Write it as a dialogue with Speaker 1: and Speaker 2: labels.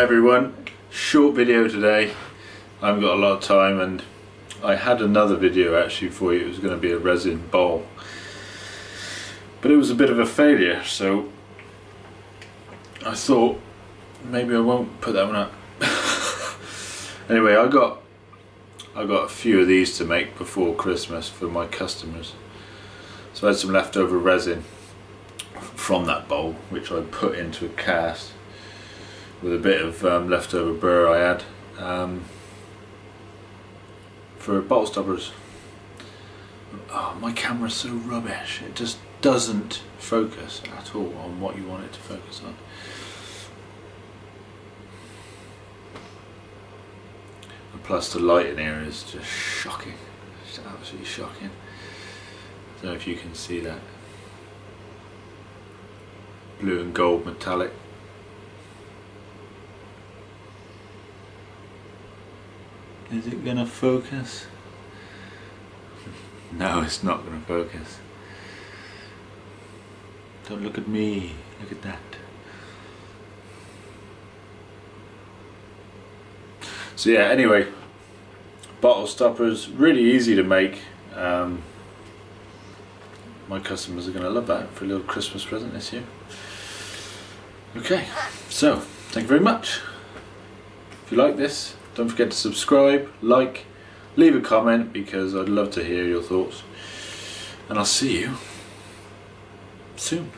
Speaker 1: Hi everyone, short video today. I haven't got a lot of time and I had another video actually for you. It was going to be a resin bowl. But it was a bit of a failure so I thought maybe I won't put that one up. anyway, I got I got a few of these to make before Christmas for my customers. So I had some leftover resin from that bowl which I put into a cast with a bit of um, leftover burr I had um, for bottle stoppers. Oh, my camera's so rubbish. It just doesn't focus at all on what you want it to focus on. And plus the light in here is just shocking. It's absolutely shocking. I don't know if you can see that. Blue and gold metallic. Is it gonna focus? no, it's not gonna focus. Don't look at me, look at that. So yeah, anyway, bottle stoppers, really easy to make. Um, my customers are going to love that for a little Christmas present this year. Okay, so thank you very much. If you like this, don't forget to subscribe, like, leave a comment because I'd love to hear your thoughts. And I'll see you soon.